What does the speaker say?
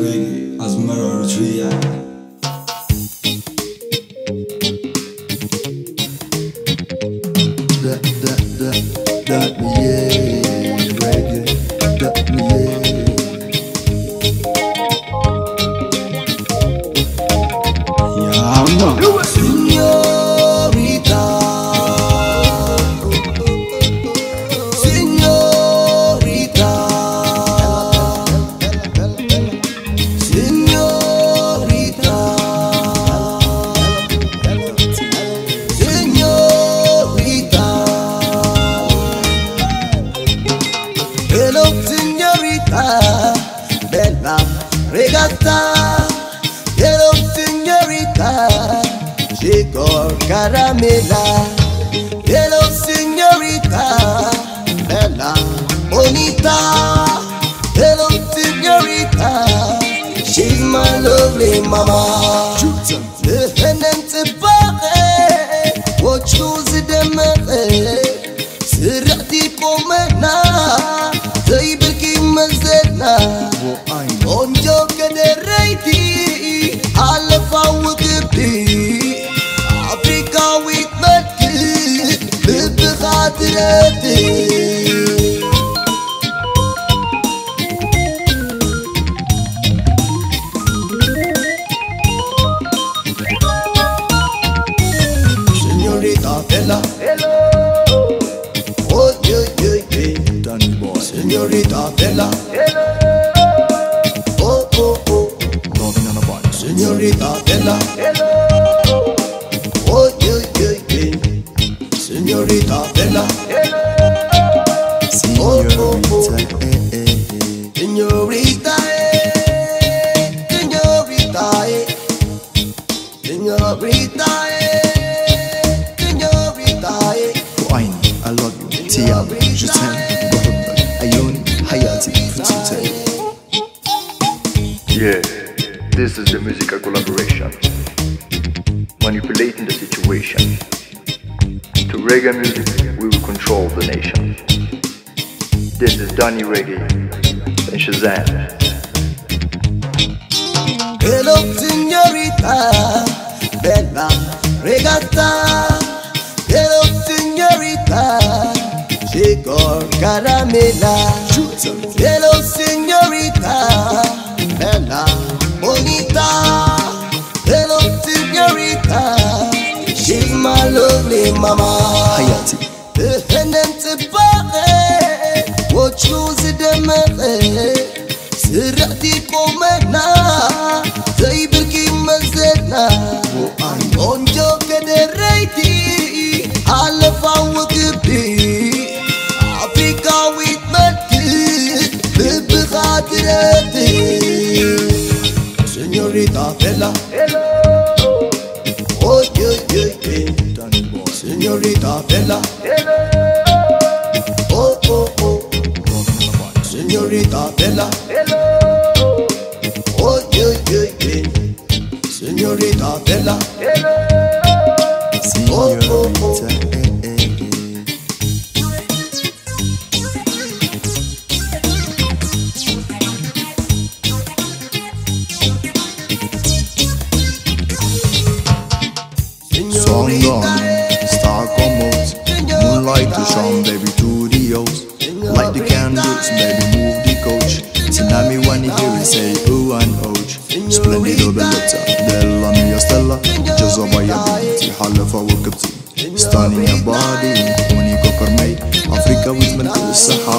wig as mirror tria. That, that, that, that, yeah, reggae. Igor Caramela, Yellow Senorita, Bella Bonita, Yellow Senorita, she's my lovely mama. Shoot them, قاتلتي Señorita Bella Hello. Oh yeah yeah yeah. Danny boy. Señorita Bella Hello. Oh oh oh. On a bike Señorita Bella Hello. señorita Bella. Señorita. Eh, eh, eh. señorita, eh, señorita, eh, señorita, eh, señorita, eh. I love you, Hayati, Yeah, this is a musical collaboration. Manipulating the situation. To reggae music, we will control the nation. This is Danny Reggae and Shazam. Hello, señorita, bella regata. Hello, señorita, chicor caramela. Hello, señorita, bella bonita. ماما حياتي بهنن تباقي وجهو زدمقي سرعتي قومنا زي برقي مزنا وانجو كدريتي على فوق بي عفريكا ويتمدد بخاطرتي سنيوريتا بيلا boy, Señorita Bella. Oh oh oh. Loving on a bike. Señorita Bella. Oh yeah yeah yeah. Señorita Bella. Señorita, eh, eh, eh. Song. Señorita Come out, Moonlight to shine, baby, to the house. Light the candles, baby, move the coach. Tsunami when you hear it say, ooh and ouch. Splendid beletta, della mia stella. Giosaba ya binti, up to Stunning your body, unico for me. Africa with mental sahara.